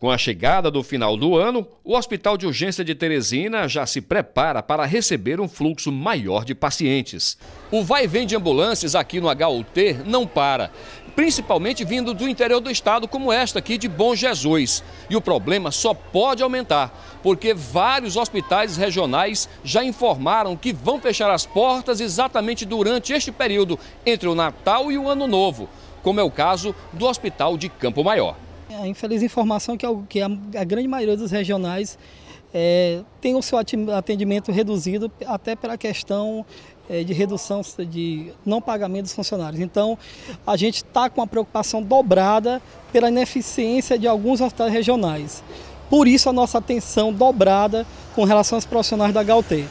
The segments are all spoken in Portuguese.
Com a chegada do final do ano, o Hospital de Urgência de Teresina já se prepara para receber um fluxo maior de pacientes. O vai e vem de ambulâncias aqui no HUT não para, principalmente vindo do interior do estado, como esta aqui de Bom Jesus. E o problema só pode aumentar, porque vários hospitais regionais já informaram que vão fechar as portas exatamente durante este período, entre o Natal e o Ano Novo, como é o caso do Hospital de Campo Maior. A infeliz informação que, que a, grande maioria dos regionais é, tem o seu atendimento reduzido até pela questão é, de redução de não pagamento dos funcionários. Então, a gente está com uma preocupação dobrada pela ineficiência de alguns hospitais regionais. Por isso, a nossa atenção dobrada com relação aos profissionais da HUT.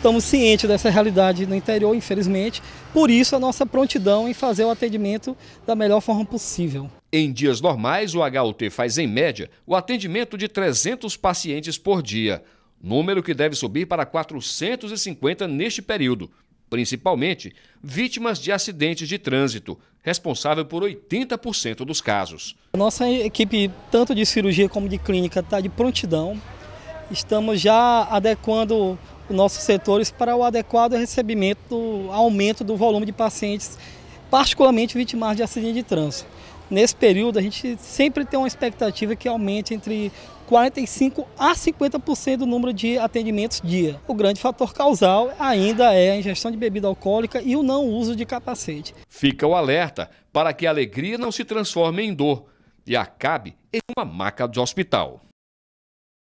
Estamos cientes dessa realidade no interior, infelizmente, por isso a nossa prontidão em fazer o atendimento da melhor forma possível. Em dias normais, o HUT faz, em média, o atendimento de 300 pacientes por dia, número que deve subir para 450 neste período, principalmente vítimas de acidentes de trânsito, responsável por 80% dos casos. Nossa equipe, tanto de cirurgia como de clínica, está de prontidão. Estamos já adequando nossos setores para o adequado recebimento, aumento do volume de pacientes, particularmente vítimas de acidente de trânsito. Nesse período, a gente sempre tem uma expectativa que aumente entre 45% a 50% do número de atendimentos dia. O grande fator causal ainda é a ingestão de bebida alcoólica e o não uso de capacete. Fica o alerta para que a alegria não se transforme em dor e acabe em uma maca de hospital.